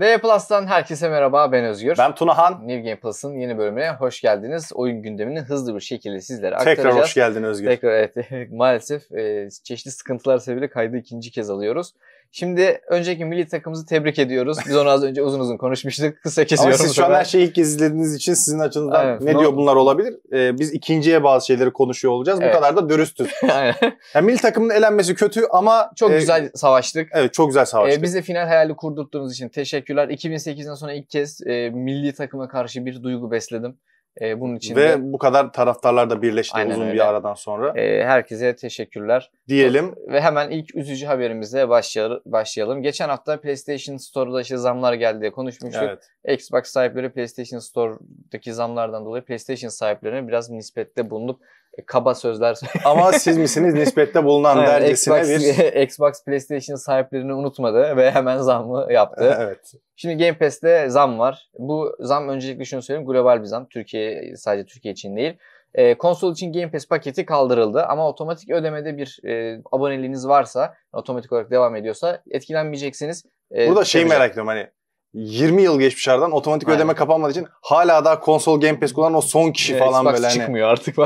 D Plus'tan herkese merhaba ben Özgür. Ben Tunahan. New Game Plus'ın yeni bölümüne hoş geldiniz. Oyun gündemini hızlı bir şekilde sizlere aktaracağız. Tekrar hoş geldin Özgür. Tekrar evet maalesef e, çeşitli sıkıntılar sebebiyle kaydı ikinci kez alıyoruz. Şimdi önceki milli takımımızı tebrik ediyoruz. Biz onu az önce uzun uzun konuşmuştuk. Kısa Ama kesiyorum. siz bu şu an her şeyi ilk izlediğiniz için sizin açınızdan Evet, ne no- diyor bunlar olabilir? Ee, biz ikinciye bazı şeyleri konuşuyor olacağız. Evet. Bu kadar da dürüstüz. Aynen. Yani milli takımın elenmesi kötü ama Çok e, güzel savaştık. Evet çok güzel savaştık. Ee, bize final hayali kurdurttuğunuz için teşekkürler. 2008'den sonra ilk kez e, milli takıma karşı bir duygu besledim. E, bunun için de Ve bu kadar taraftarlar da birleşti Aynen uzun öyle. bir aradan sonra. e, herkese teşekkürler. Diyelim. Ve hemen ilk üzücü haberimizle başlayalım. Geçen hafta PlayStation Store'da işte zamlar geldi diye konuşmuştuk. Evet. Xbox sahipleri PlayStation Store'daki zamlardan dolayı PlayStation sahiplerine biraz nispette bulunup kaba sözler Ama siz misiniz nispette bulunan Aynen, dercesine Xbox, bir... Xbox PlayStation sahiplerini unutmadı ve hemen zammı yaptı. evet. Şimdi Game Pass'te zam var. Bu zam öncelikle şunu söyleyeyim global bir zam. Türkiye sadece Türkiye için değil. Ee, konsol için Game Pass paketi kaldırıldı ama otomatik ödemede bir e, aboneliğiniz varsa otomatik olarak devam ediyorsa etkilenmeyeceksiniz. Ee, Burada şeyi merak ediyorum hani 20 yıl geçmiş aradan otomatik Aynen. ödeme kapanmadığı için hala daha konsol Game Pass kullanan o son kişi Ee, falan Xbox böyle hani. çıkmıyor artık.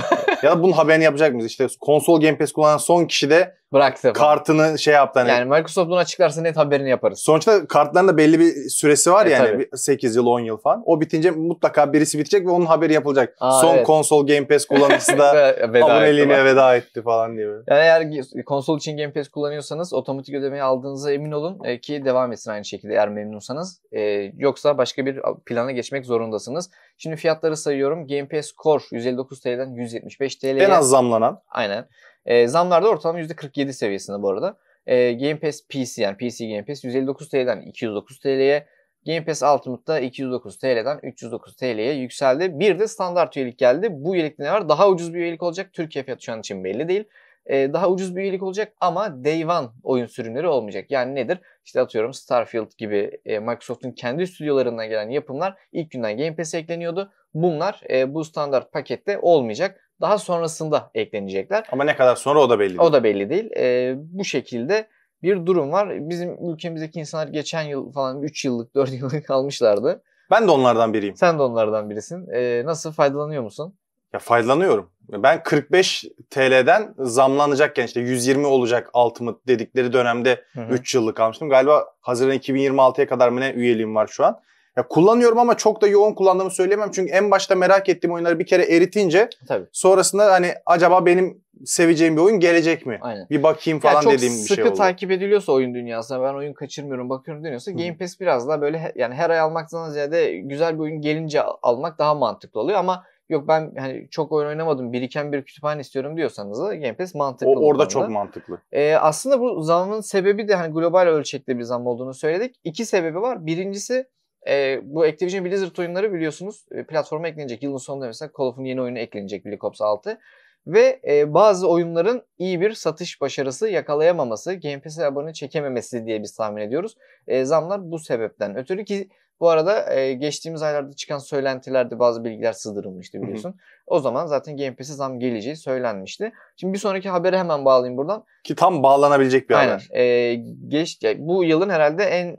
Ya da bunun haberini yapacak mıyız? İşte konsol Game Pass kullanan son kişi de Bıraktı. kartını şey yaptı hani. yani Microsoft bunu açıklarsa net haberini yaparız. Sonuçta kartların da belli bir süresi var E, yani tabii. 8 yıl 10 yıl falan. O bitince mutlaka birisi bitecek ve onun haberi yapılacak. Aa, Son evet. konsol Game Pass kullanıcısı da Ve- veda aboneliğine veda etti falan diye. böyle. Yani eğer konsol için Game Pass kullanıyorsanız otomatik ödemeyi aldığınıza emin olun e, ki devam etsin aynı şekilde eğer memnunsanız. E, yoksa başka bir plana geçmek zorundasınız. Şimdi fiyatları sayıyorum. Game Pass Core 159 TL'den 175 TL'ye. En az zamlanan. Aynen. E, zamlarda ortalama %47 seviyesinde bu arada. E, Game Pass PC yani PC Game Pass 159 TL'den 209 TL'ye. Game Pass Ultimate'da 209 TL'den 309 TL'ye yükseldi. Bir de standart üyelik geldi. Bu üyelikte ne var? Daha ucuz bir üyelik olacak. Türkiye fiyatı şu an için belli değil. E, daha ucuz bir üyelik olacak ama Day One oyun sürümleri olmayacak. Yani nedir? İşte atıyorum Starfield gibi e, Microsoft'un kendi stüdyolarından gelen yapımlar ilk günden Game Pass'e ekleniyordu. Bunlar e, bu standart pakette olmayacak. Daha sonrasında eklenecekler. Ama ne kadar sonra o da belli değil. O da belli değil. E, bu şekilde bir durum var. Bizim ülkemizdeki insanlar geçen yıl falan 3 yıllık 4 yıllık almışlardı. Ben de onlardan biriyim. Sen de onlardan birisin. E, nasıl faydalanıyor musun? Ya faydalanıyorum. Ben 45 TL'den zamlanacakken işte 120 olacak Ultimate dedikleri dönemde Hı hı. 3 yıllık almıştım. Galiba Haziran 2026'ya kadar mı ne üyeliğim var şu an. Ya kullanıyorum ama çok da yoğun kullandığımı söyleyemem. Çünkü en başta merak ettiğim oyunları bir kere eritince Tabii. sonrasında hani acaba benim seveceğim bir oyun gelecek mi? Aynen. Bir bakayım falan çok dediğim bir sıkı şey oldu. takip ediliyorsa oyun dünyasında ben oyun kaçırmıyorum bakıyorum deniyorsa Hı. Game Pass biraz daha böyle yani her ay almaktan ziyade güzel bir oyun gelince al- almak daha mantıklı oluyor ama yok ben hani çok oyun oynamadım biriken bir kütüphane istiyorum diyorsanız da Game Pass mantıklı. O, orada çok mantıklı. Ee, aslında bu zamın sebebi de hani global ölçekte bir zam olduğunu söyledik. İki sebebi var. Birincisi e, bu Activision Blizzard oyunları biliyorsunuz e, platforma eklenecek. Yılın sonunda mesela Call of Duty'nin yeni oyunu eklenecek Black Ops 6. Ve e, bazı oyunların iyi bir satış başarısı yakalayamaması, Game Pass'e abone çekememesi diye biz tahmin ediyoruz. E, zamlar bu sebepten ötürü ki bu arada e, geçtiğimiz aylarda çıkan söylentilerde bazı bilgiler sızdırılmıştı biliyorsun. O zaman zaten Game Pass'e zam geleceği söylenmişti. Şimdi bir sonraki habere hemen bağlayayım buradan. Ki tam bağlanabilecek bir Aynen. haber. Ee, geç, bu yılın herhalde en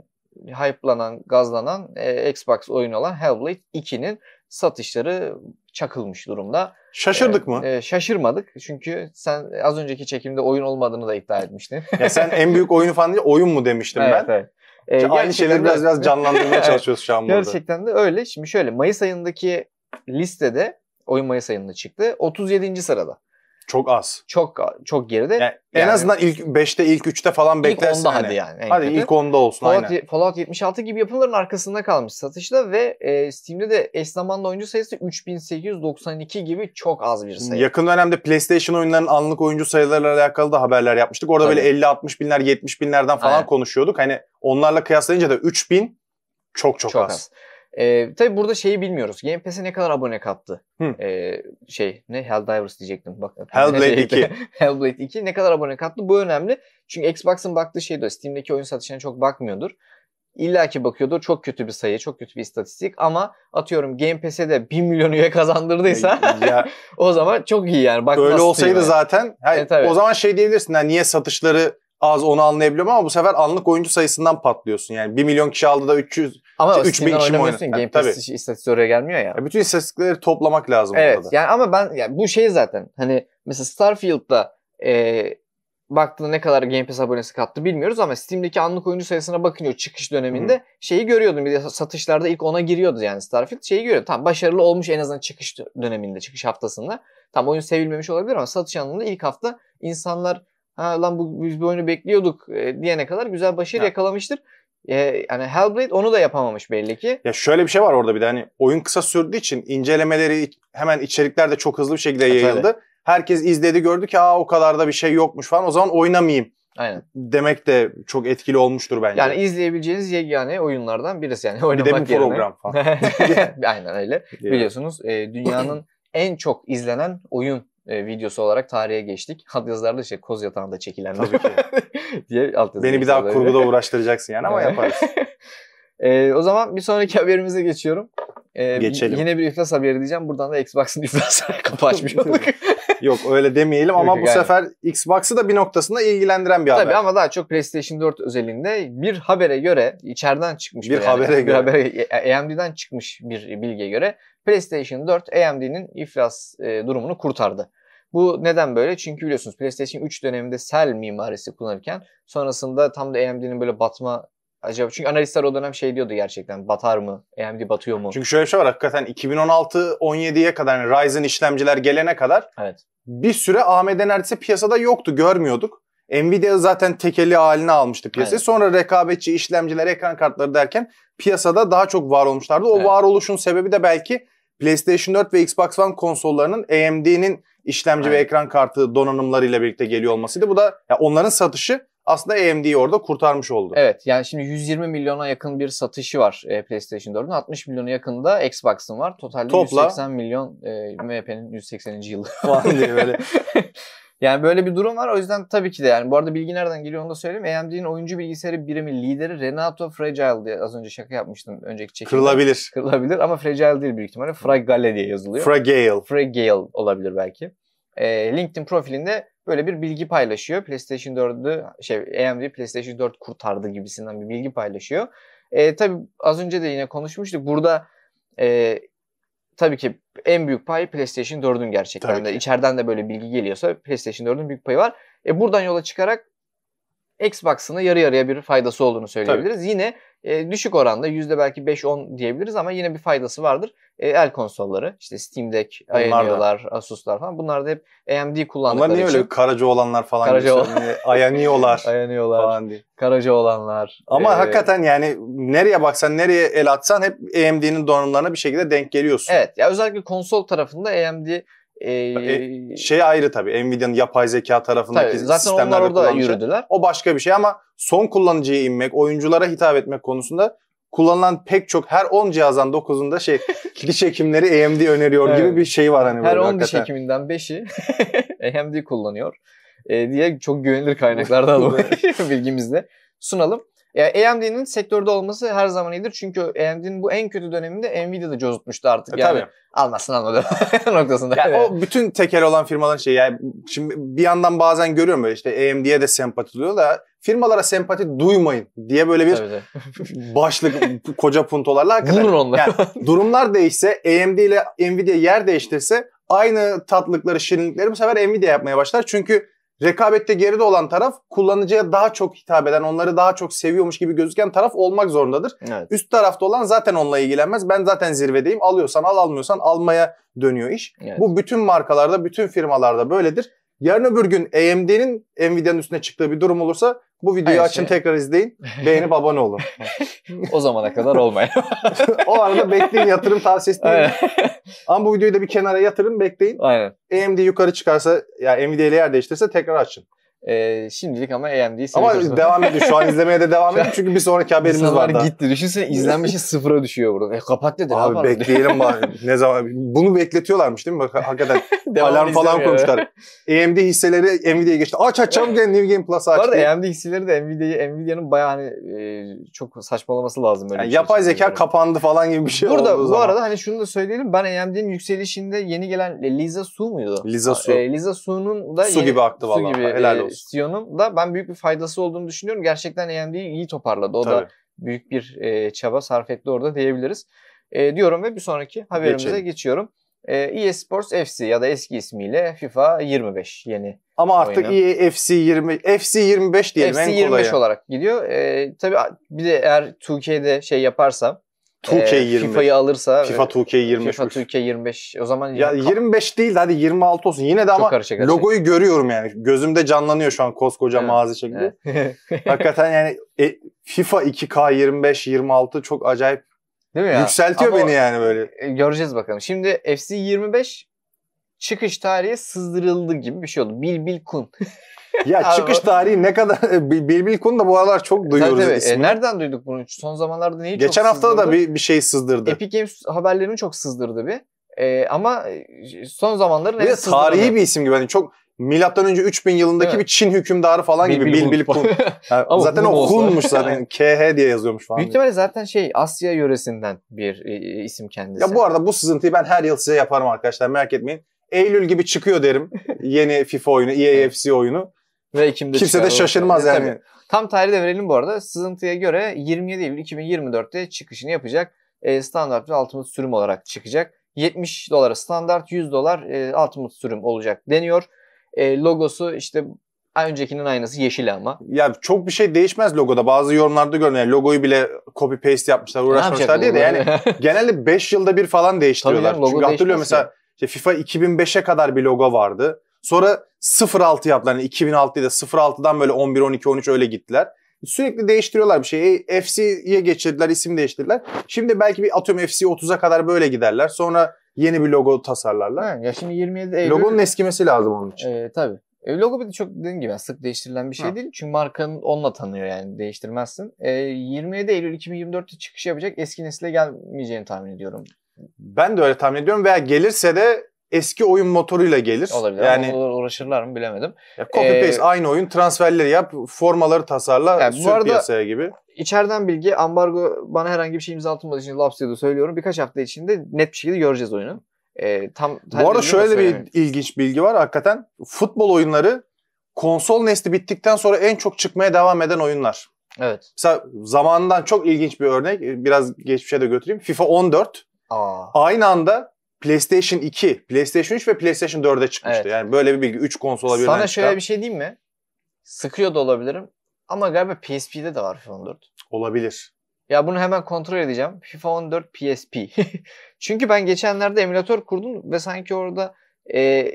hype'lanan, gazlanan e, Xbox oyunu olan Hellblade 2'nin satışları çakılmış durumda. Şaşırdık Ee, mı? e, şaşırmadık. Çünkü sen az önceki çekimde oyun olmadığını da iddia etmiştin. Ya sen en büyük oyunu falan değil oyun mu demiştim ben. evet. Ee, İşte Aynı şeyleri de- biraz biraz canlandırmaya çalışıyoruz şu an burada. Gerçekten de öyle. Şimdi şöyle Mayıs ayındaki listede oyun Mayıs ayında çıktı. 37. sırada. Çok az. Çok çok geride. Yani en Yani- azından ilk 5'te ilk 3'te falan İlk beklersin. 10'da hani. hadi yani. en Hadi kötü. ilk 10'da olsun Fallout, aynen. Fallout 76 gibi yapımların arkasında kalmış satışta ve e, Steam'de de eş zamanlı oyuncu sayısı 3892 gibi çok az bir sayı. Yakın dönemde PlayStation oyunlarının anlık oyuncu sayılarıyla alakalı da haberler yapmıştık. Orada Tabii. böyle 50-60 binler 70 binlerden falan Aynen. konuşuyorduk. Hani onlarla kıyaslayınca da 3000 çok çok, Çok az. az. E, tabii burada şeyi bilmiyoruz. Game Pass'e ne kadar abone kattı? Hı. E, şey ne Helldivers diyecektim. Bak, Hellblade neydi? 2. Hellblade 2 ne kadar abone kattı? Bu önemli. Çünkü Xbox'ın baktığı şey de. Steam'deki oyun satışına çok bakmıyordur. İlla ki bakıyordur. Çok kötü bir sayı, çok kötü bir istatistik ama atıyorum Game Pass'e de 1 milyon üye kazandırdıysa ya, o zaman çok iyi yani. Bakmaz öyle olsaydı Steam'e. zaten Evet, evet. o zaman şey diyebilirsin. Yani niye satışları az onu anlayabiliyorum ama bu sefer anlık oyuncu sayısından patlıyorsun. Yani 1 milyon kişi aldı da 300 Ama İşte o üç bin Steam'den kişi mi oynamıyorsun. Game. Pass istatistiği oraya gelmiyor ya. Ya bütün istatistikleri toplamak lazım Evet orada da. yani ama ben yani bu şey zaten hani mesela Starfield'da e, baktığında ne kadar Game Pass abonesi kattı bilmiyoruz ama Steam'deki anlık oyuncu sayısına bakınca çıkış döneminde şeyi görüyordum. Bir de satışlarda ilk ona giriyordu yani Starfield. Şeyi görüyordum. Tam başarılı olmuş en azından çıkış döneminde, çıkış haftasında. Tam oyun sevilmemiş olabilir ama satış anlamında ilk hafta insanlar ha lan bu biz bu oyunu bekliyorduk e, diyene kadar güzel başarı Ha. yakalamıştır. E, yani Hellblade onu da yapamamış belli ki. Ya şöyle bir şey var orada bir de hani oyun kısa sürdüğü için incelemeleri hemen içerikler de çok hızlı bir şekilde E, yayıldı. Herkes izledi gördü ki aa o kadar da bir şey yokmuş falan o zaman oynamayayım Aynen. demek de çok etkili olmuştur bence. Yani izleyebileceğiniz yegane oyunlardan birisi yani bir de oynamak bu yerine. program falan. Aynen öyle. Biliyorsunuz e, dünyanın en çok izlenen oyun e, videosu olarak tarihe geçtik. Alt yazılarda işte koz yatağında çekilenler Tabii ki. diye alt Beni bir daha kurguda uğraştıracaksın yani ama yaparız. E, o zaman bir sonraki haberimize geçiyorum. E, Geçelim. Yine bir iflas haberi diyeceğim. Buradan da Xbox'ın iflasına kapı açmış olduk. Yok öyle demeyelim ama bu yani. sefer Xbox'ı da bir noktasında ilgilendiren bir haber. Tabii ama daha çok PlayStation 4 özelinde bir habere göre içeriden çıkmış Bir habere bir göre. habere AMD'den çıkmış bir bilgiye göre PlayStation 4 AMD'nin iflas e, durumunu kurtardı. Bu neden böyle? Çünkü biliyorsunuz PlayStation 3 döneminde Cell mimarisi kullanırken sonrasında tam da AMD'nin böyle batma acaba çünkü analistler o dönem şey diyordu gerçekten batar mı? AMD batıyor mu? Çünkü şöyle bir şey var hakikaten 2016-17'ye kadar yani Ryzen işlemciler gelene kadar Evet. bir süre AMD neredeyse piyasada yoktu görmüyorduk. Nvidia zaten tekeli haline almıştı piyasayı. Aynen. Sonra rekabetçi işlemciler, ekran kartları derken piyasada daha çok var olmuşlardı. O Evet. varoluşun sebebi de belki PlayStation 4 ve Xbox One konsollarının AMD'nin işlemci ve Aynen. ekran kartı donanımlarıyla birlikte geliyor olmasıydı. Bu da ya onların satışı aslında AMD'yi orada kurtarmış oldu. Evet yani şimdi 120 milyona yakın bir satışı var e, PlayStation 4'ün. 60 milyona yakında Xbox'ın var. Totalde Topla. 180 milyon e, MHP'nin 180. yılı. Falan diye böyle. yani böyle bir durum var. O yüzden tabii ki de yani bu arada bilgi nereden geliyor onu da söyleyeyim. AMD'nin oyuncu bilgisayarı birimi lideri Renato Fragile diye az önce şaka yapmıştım önceki çekimde. Kırılabilir. Kırılabilir ama Fragile değil büyük ihtimalle. Fragile diye yazılıyor. Fragile. Fragile olabilir belki. E, LinkedIn profilinde böyle bir bilgi paylaşıyor. PlayStation 4'ü şey AMD PlayStation 4 kurtardı gibisinden bir bilgi paylaşıyor. E, tabii az önce de yine konuşmuştuk. Burada e, tabii ki en büyük pay PlayStation 4'ün gerçekten Tabii de. ki. İçeriden de böyle bilgi geliyorsa PlayStation 4'ün büyük payı var. E, buradan yola çıkarak Xbox'ın da yarı yarıya bir faydası olduğunu söyleyebiliriz. Yine e, düşük oranda yüzde belki 5-10 diyebiliriz ama yine bir faydası vardır. E, el konsolları işte Steam Deck. Ayanio'lar, Asus'lar falan bunlar da hep AMD kullandıkları Onlar niye için. öyle karaca olanlar falan Karaca gibi ol- Ayanio'lar, falan diye. karaca olanlar. Ama e, hakikaten yani nereye baksan nereye el atsan hep AMD'nin donanımlarına bir şekilde denk geliyorsun. Evet ya özellikle konsol tarafında AMD e, Şey ayrı tabii Nvidia'nın yapay zeka tarafındaki tabii, zaten onlar sistemlerde orada kullanıcı. yürüdüler. O başka bir şey ama son kullanıcıya inmek, oyunculara hitap etmek konusunda kullanılan pek çok her 10 cihazdan 9'unda şey diş hekimleri AMD öneriyor Evet. gibi bir şey var hani Her böyle 10 diş hekiminden 5'i AMD kullanıyor e, diye çok güvenilir kaynaklardan alalım bilgimizde sunalım. Ya AMD'nin sektörde olması her zaman iyidir. Çünkü AMD'nin bu en kötü döneminde Nvidia'da cozutmuştu artık. E, yani tabii. almazsın almadı noktasında. Yani o bütün tekel olan firmaların şeyi yani şimdi bir yandan bazen görüyorum böyle işte AMD'ye de sempati duyuyor da firmalara sempati duymayın diye böyle bir başlık koca puntolarla hakikaten Vurun onları. Yani durumlar değişse AMD ile Nvidia yer değiştirse aynı tatlıkları şirinlikleri bu sefer Nvidia yapmaya başlar. Çünkü rekabette geride olan taraf kullanıcıya daha çok hitap eden, onları daha çok seviyormuş gibi gözüken taraf olmak zorundadır. Evet. Üst tarafta olan zaten onunla ilgilenmez. Ben zaten zirvedeyim. Alıyorsan al, almıyorsan almaya dönüyor iş. Evet. Bu bütün markalarda, bütün firmalarda böyledir. Yarın öbür gün AMD'nin Nvidia'nın üstüne çıktığı bir durum olursa bu videoyu Aynı açın şey. tekrar izleyin. Beğenip abone olun. o zamana kadar olmaya. o arada bekleyin yatırım tavsiyesi değil. Ama bu videoyu da bir kenara yatırın bekleyin. Aynen. AMD yukarı çıkarsa ya Nvidia ile yer değiştirse tekrar açın. Ee, şimdilik ama AMD'yi Ama seviyoruz. devam edin. Şu an izlemeye de devam edin. Çünkü bir sonraki haberimiz var daha. gitti. Düşünsene izlenmişi sıfıra düşüyor burada. E, kapat dedi. Abi bekleyelim bari. Ne zaman bunu bekletiyorlarmış değil mi? Bak hakikaten alarm falan koymuşlar. AMD hisseleri Nvidia'ya geçti. Aç aç çabuk New Game Plus'ı Bu aç. arada diye. AMD hisseleri de Nvidia'yı Nvidia'nın bayağı hani e, çok saçmalaması lazım böyle Yani şey yapay zeka kapandı falan gibi bir şey Burada bu zaman. arada hani şunu da söyleyelim. Ben AMD'nin yükselişinde yeni gelen e, Lisa Su muydu? Lisa Su. E, Lisa Su'nun da Su yeni- gibi aktı gibi Helal e, CEO'nun da ben büyük bir faydası olduğunu düşünüyorum. Gerçekten AMD'yi iyi toparladı. O da Tabii. büyük bir e, çaba sarf etti orada diyebiliriz. E, diyorum ve bir sonraki haberimize Geçelim. geçiyorum. E, EA Sports FC ya da eski ismiyle FIFA 25 yeni. Ama artık Oyunu. FC 20 FC 25 diyelim FC en 25 kolayı. olarak gidiyor. E, tabii bir de eğer 2K'de şey yaparsa 2K e, 25. FIFA'yı alırsa FIFA 2K 25. FIFA 2K 25 o zaman Ya 25 değil de hadi 26 olsun. Yine de ama karışık logoyu görüyorum yani. Gözümde canlanıyor şu an koskoca Evet. mağaza şekli. Evet. Hakikaten yani e, FIFA 2K 25 26 çok acayip Değil mi ya? yükseltiyor Ama beni yani böyle. e, göreceğiz bakalım. Şimdi FC 25 çıkış tarihi sızdırıldı gibi bir şey oldu. Bil Bil Kun. Ya çıkış tarihi ne kadar Bil- Bilbil Kun da bu aralar çok duyuyoruz Tabii, tabii. E, ismini. nereden duyduk bunu? Son zamanlarda neyi çok Geçen hafta da bir, bir şey sızdırdı. Epic Games haberlerini çok sızdırdı bir. E, ama e, son zamanların en sızdırdı. tarihi bir isim gibi. Hani çok milattan önce 3000 yılındaki Evet. bir Çin hükümdarı falan gibi Bilbil Kun. Yani Ama zaten o. Hun'muş zaten. KH diye yazıyormuş falan. Büyük ihtimalle zaten şey Asya yöresinden bir e, isim kendisi. Ya bu arada bu sızıntıyı ben her yıl size yaparım arkadaşlar merak etmeyin. Eylül gibi çıkıyor derim yeni FIFA oyunu, EA FC oyunu. Ve Ekim'de Kimse de şaşırmaz yani. tabii. Tam tarihi de verelim bu arada. Sızıntıya göre 27 Eylül 2024'te çıkışını yapacak. E, standart ve ultimate sürüm olarak çıkacak. 70 dolara standart, 100 dolar e, ultimate sürüm olacak deniyor. E, logosu işte öncekinin aynısı yeşil ama. Ya çok bir şey değişmez logoda. Bazı yorumlarda görünüyor. Yani logoyu bile copy paste yapmışlar, uğraşmışlar diye de yani genelde 5 yılda bir falan değiştiriyorlar. Tabii canım, Çünkü hatırlıyorum mesela işte FIFA 2005'e kadar bir logo vardı. Sonra 06 yaptılar. Yani 2006 ile 06'dan böyle 11, 12, 13 öyle gittiler. Sürekli değiştiriyorlar bir şeyi. FC'ye geçirdiler, isim değiştirdiler. Şimdi belki bir atıyorum FC 30'a kadar böyle giderler. Sonra yeni bir logo tasarlarlar. Ha, ya şimdi 27 Eylül. Logonun eskimesi lazım onun için. E, tabii. E, logo bir de çok dediğim gibi yani sık değiştirilen bir şey Ha. değil. Çünkü markanın onunla tanıyor yani değiştirmezsin. E, 27 Eylül 2024'te çıkış yapacak. Eski nesile gelmeyeceğini tahmin ediyorum. Ben de öyle tahmin ediyorum veya gelirse de eski oyun motoruyla gelir. Olabilir Yani ama uğraşırlar mı bilemedim. ya copy paste Ee, aynı oyun transferleri yap, formaları tasarla, Yani bu sür arada- piyasaya gibi. İçeriden bilgi ambargo bana herhangi bir şey imzalatılmadığı için laps diye de söylüyorum. Birkaç hafta içinde net bir şekilde göreceğiz oyunu. Ee, tam Bu arada şöyle bir ilginç bilgi var hakikaten. Futbol oyunları konsol nesli bittikten sonra en çok çıkmaya devam eden oyunlar. Evet. Mesela zamanından çok ilginç bir örnek. Biraz geçmişe de götüreyim. FIFA 14 Aa. aynı anda PlayStation 2, PlayStation 3 ve PlayStation 4'e çıkmıştı. Evet. Yani böyle bir bilgi 3 konsola birden Sana şöyle çıkan bir şey diyeyim mi? Sıkıyor da olabilirim. Ama galiba PSP'de de var FIFA 14. olabilir. Ya bunu hemen kontrol edeceğim. FIFA 14 PSP. Çünkü ben geçenlerde emülatör kurdum ve sanki orada e,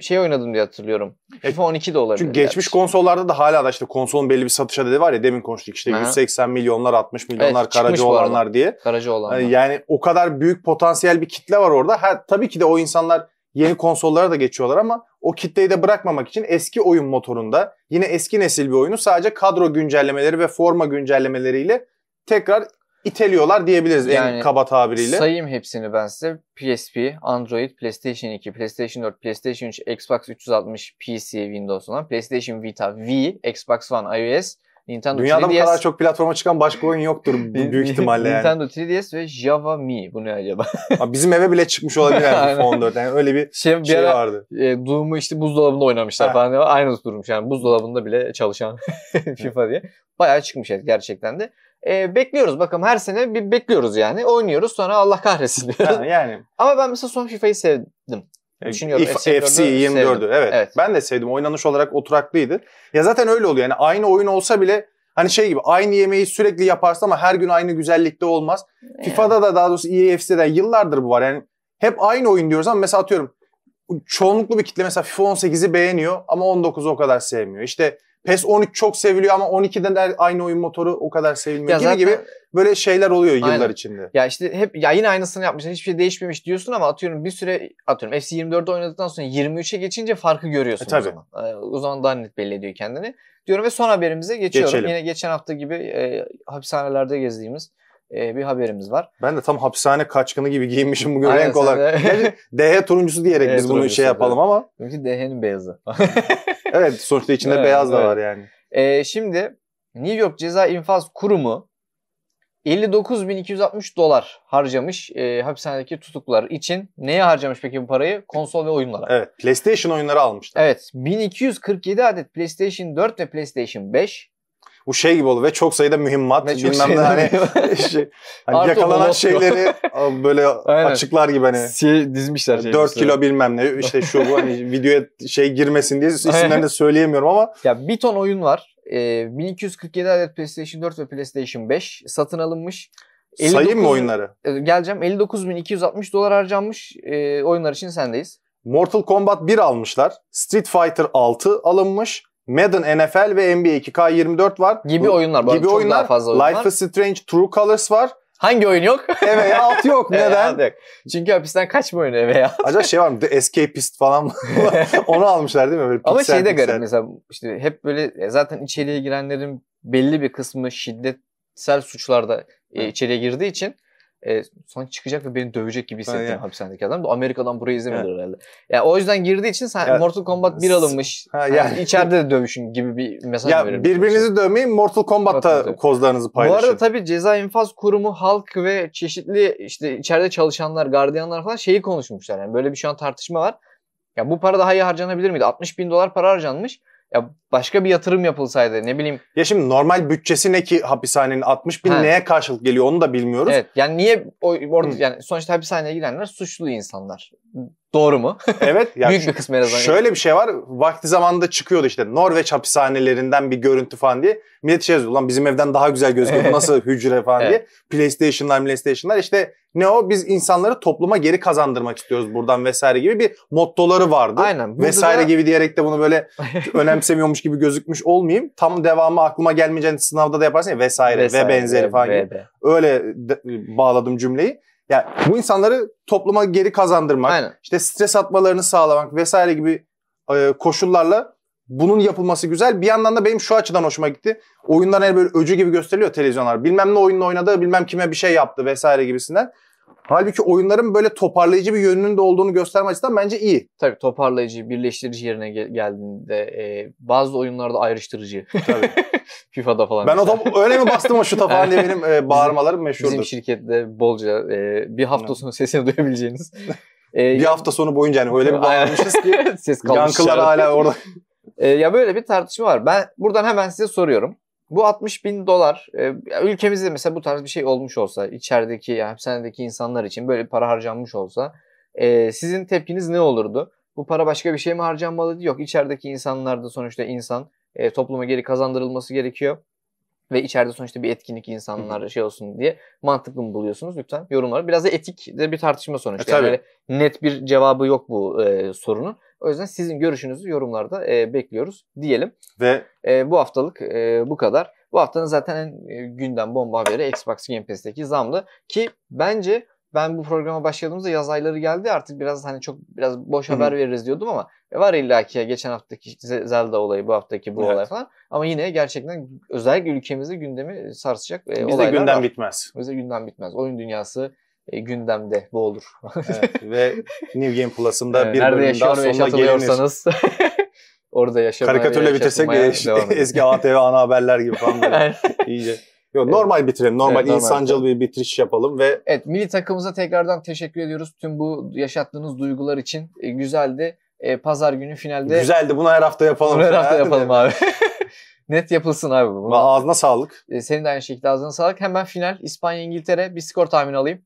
şey oynadım diye hatırlıyorum. E, FIFA 12 de olabilir. Çünkü geçmiş gerçi. konsollarda da hala da işte konsolun belli bir satış adedi var ya demin konuştuk işte Aha. 180 milyonlar 60 milyonlar Evet, karaca olanlar diye. Karaca olan. Yani, yani o kadar büyük potansiyel bir kitle var orada. Ha, tabii ki de o insanlar yeni konsollara da geçiyorlar ama o kitleyi de bırakmamak için eski oyun motorunda yine eski nesil bir oyunu sadece kadro güncellemeleri ve forma güncellemeleriyle tekrar iteliyorlar diyebiliriz en Yani kaba tabiriyle. Sayayım hepsini ben size. PSP, Android, PlayStation 2, PlayStation 4, PlayStation 3, Xbox 360, PC, Windows olan, PlayStation Vita, Wii, Xbox One, iOS, Nintendo Dünyada bu 3DS, kadar çok platforma çıkan başka oyun yoktur bu büyük ihtimalle yani. Nintendo 3DS ve Java Mi. Bu ne acaba? Abi Bizim eve bile çıkmış olabilir yani Aynen. FIFA 14. Yani öyle bir Şey, bir şey ara vardı. e, Doom'u işte buzdolabında oynamışlar Ha. falan. diye. Aynısı durmuş yani buzdolabında bile çalışan FIFA diye. Bayağı çıkmış gerçekten de. E, bekliyoruz bakalım her sene bir bekliyoruz yani. Oynuyoruz sonra Allah kahretsin diyoruz. Ha, yani Ama ben mesela son FIFA'yı sevdim. Düşünüyorum, If- FC 24'ü FC 24'ü sevdim. evet. Evet. Ben de sevdim. Oynanış olarak oturaklıydı. Ya zaten öyle oluyor. Yani aynı oyun olsa bile hani şey gibi aynı yemeği sürekli yaparsın ama her gün aynı güzellikte olmaz. FIFA'da da daha doğrusu EAFC'de yıllardır bu var. Yani hep aynı oyun diyoruz ama mesela atıyorum çoğunluklu bir kitle mesela FIFA 18'i beğeniyor ama 19'u o kadar sevmiyor. İşte PES 13 çok seviliyor ama 12'den de aynı oyun motoru o kadar sevilmiyor Ya gibi zaten- gibi böyle şeyler oluyor yıllar Aynen. içinde. Ya işte hep ya yine aynısını yapmışlar. Hiçbir şey değişmemiş diyorsun ama atıyorum bir süre atıyorum FC 24'de oynadıktan sonra 23'e geçince farkı görüyorsun E, tabii. o zaman. Ee, o zaman daha net belli ediyor kendini. Diyorum ve son haberimize geçiyorum. Geçelim. Yine geçen hafta gibi e, hapishanelerde gezdiğimiz e, bir haberimiz var. Ben de tam hapishane kaçkını gibi giyinmişim bugün Aynen, renk olarak. de- DH turuncusu diyerek DH biz bunu şey yapalım ama Çünkü DH'nin beyazı. evet sonuçta içinde Evet, beyaz da evet. var yani. E, şimdi New York Ceza İnfaz Kurumu 59.260 dolar harcamış e, hapishanedeki tutuklular için. Neye harcamış peki bu parayı? Konsol ve oyunlara. Evet PlayStation oyunları almışlar. Evet. 1247 adet PlayStation 4 ve PlayStation 5. bu şey gibi oldu ve çok sayıda mühimmat Ve bilmem ne hani, şey, hani Artı yakalanan şeyleri böyle Aynen. açıklar gibi hani Şey dizmişler. 4 kilo bilmem ne işte şu bu hani videoya şey girmesin diye isimlerini de söyleyemiyorum ama Ya bir ton oyun var. Ee, 1247 adet PlayStation 4 ve PlayStation 5 satın alınmış. sayayım mı 59 oyunları? Ee, Geleceğim. 59.260 dolar harcanmış. Ee, oyunlar için sendeyiz. Mortal Kombat 1 almışlar. Street Fighter 6 alınmış. Madden NFL ve NBA 2K24 var. Gibi oyunlar. Bu gibi oyunlar. daha fazla oyun Life var. is Strange True Colors var. Hangi oyun yok? Evet alt yok. Neden? Yok. Çünkü hapisten kaçma oyunu eve ya. Acaba şey var mı? The Escapist falan? Onu almışlar değil mi? Böyle Ama şey de garip mesela işte hep böyle e, zaten içeriye girenlerin belli bir kısmı şiddetsel suçlarda e, içeriye girdiği için e, sonra çıkacak ve beni dövecek gibi hissettim Aynen. hapishanedeki adam. Bu Amerika'dan burayı izlemiyordur herhalde. Ya o yüzden girdiği için sen Ya, Mortal Kombat 1 s- alınmış. Ha, yani. yani- içeride de dövüşün gibi bir mesaj Ya verilmiş. birbirinizi dövmeyin Mortal Kombat'ta Kombat'ta. kozlarınızı Bu paylaşın. arada tabii ceza infaz kurumu, halk ve çeşitli işte içeride çalışanlar, gardiyanlar falan şeyi konuşmuşlar. Yani böyle bir şu an tartışma var. Ya bu para daha iyi harcanabilir miydi? 60 bin dolar para harcanmış. Ya başka bir yatırım yapılsaydı ne bileyim. Ya şimdi normal bütçesi ne ki hapishanenin 60 bin Ha. neye karşılık geliyor onu da bilmiyoruz. Evet yani niye o, orada Hı. yani sonuçta hapishaneye girenler suçlu insanlar. Doğru mu? Evet. ya Büyük bir kısmı en azından. Şöyle bir şey var. Vakti zamanında çıkıyordu işte Norveç hapishanelerinden bir görüntü falan diye. Millet şey yazıyor. Lan bizim evden daha güzel gözüküyor. Nasıl hücre falan Evet. diye. PlayStation'lar, PlayStation'lar. işte ne o? Biz insanları topluma geri kazandırmak istiyoruz buradan vesaire gibi bir mottoları vardı. Aynen. Vesaire da- gibi diyerek de bunu böyle önemsemiyormuş gibi gözükmüş olmayayım. Tam devamı aklıma gelmeyeceğini sınavda da yaparsın ya vesaire, ve benzeri falan gibi. ve. Öyle de- bağladım cümleyi. Yani bu insanları topluma geri kazandırmak, Aynen. işte stres atmalarını sağlamak vesaire gibi e, koşullarla bunun yapılması güzel. Bir yandan da benim şu açıdan hoşuma gitti. Oyunlar hani böyle öcü gibi gösteriliyor televizyonlar. Bilmem ne oyunla oynadı, bilmem kime bir şey yaptı vesaire gibisinden. Halbuki oyunların böyle toparlayıcı bir yönünün de olduğunu gösterme açısından bence iyi. Tabii toparlayıcı, birleştirici yerine gel- geldiğinde e, bazı oyunlarda ayrıştırıcı. Tabii. FIFA'da falan. ben o mesela. da öyle mi bastım o şuta falan diye benim e, bağırmalarım meşhurdur. Bizim şirkette bolca e, bir hafta sonu sesini duyabileceğiniz. E, bir hafta sonu boyunca hani öyle bir bağırmışız ki ses yankılar hala orada. E, ya böyle bir tartışma var. Ben buradan hemen size soruyorum. Bu 60 bin dolar e, ülkemizde mesela bu tarz bir şey olmuş olsa içerideki yani hapishanedeki insanlar için böyle bir para harcanmış olsa e, sizin tepkiniz ne olurdu? Bu para başka bir şey mi harcanmalıydı? Yok içerideki insanlar da sonuçta insan e, topluma geri kazandırılması gerekiyor. Ve içeride sonuçta bir etkinlik insanlar şey olsun diye mantıklı mı buluyorsunuz? Lütfen yorumlara. Biraz da etik de bir tartışma sonuçta. E, Yani net bir cevabı yok bu e, sorunun. O yüzden sizin görüşünüzü yorumlarda e, bekliyoruz diyelim. Ve E, bu haftalık e, bu kadar. Bu haftanın zaten en e, gündem bomba haberi Xbox Game Pass'teki zamdı. Ki bence ben bu programa başladığımızda yaz ayları geldi artık biraz hani çok biraz boş Hı hı. haber veririz diyordum ama e, var illaki ya geçen haftaki Zelda olayı bu haftaki bu Evet. olay falan. Ama yine gerçekten özellikle ülkemizde gündemi sarsacak e, bizde olaylar gündem var. bitmez. Bizde gündem bitmez. Oyun dünyası e, gündemde bu olur. Evet, ve New Game Plus'ın da E, bir Nerede bölüm daha sonuna gelinir. orada yaşamaya Karikatürle bitirsek eski ATV ana haberler gibi falan böyle iyice. Yok, normal bitirelim. Normal Evet, normal insancıl bir bitiriş yapalım ve Evet milli takımımıza tekrardan teşekkür ediyoruz. Tüm bu yaşattığınız duygular için e, güzeldi. E, Pazar günü finalde güzeldi. Bunu her hafta yapalım. bunu her hafta yapalım abi. Net yapılsın abi bu. Ağzına sağlık. E, senin de aynı şekilde ağzına sağlık. Hemen final İspanya İngiltere bir skor tahmini alayım.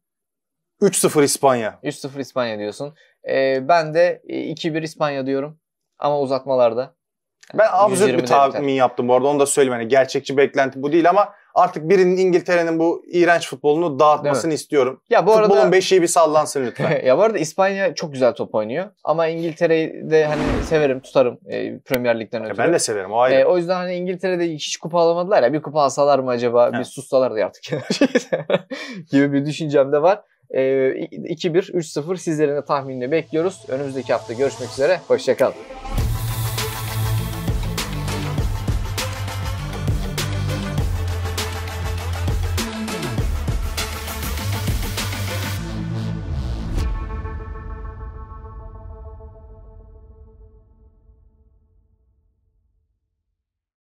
3-0 İspanya. 3-0 İspanya diyorsun. E, ben de e, 2-1 İspanya diyorum. Ama uzatmalarda. Ben absürt 120'de bir tahmin yaptım bu arada. Onu da söyleyeyim. Yani gerçekçi beklenti bu değil ama artık birinin İngiltere'nin bu iğrenç futbolunu dağıtmasını istiyorum. Ya bu Futbolun arada beşiği bir sallansın lütfen. ya bu arada İspanya çok güzel top oynuyor. Ama İngiltere'yi de hani severim, tutarım e, Premier Lig'den Ya ötürü. ben de severim. O ayrı. E, o yüzden hani İngiltere'de hiç kupa alamadılar ya. Bir kupa alsalar mı acaba? Ha. Bir sussalar da artık. gibi bir düşüncem de var. E, 2-1, 3-0 sizlerin de tahminini bekliyoruz. Önümüzdeki hafta görüşmek üzere. Hoşçakalın.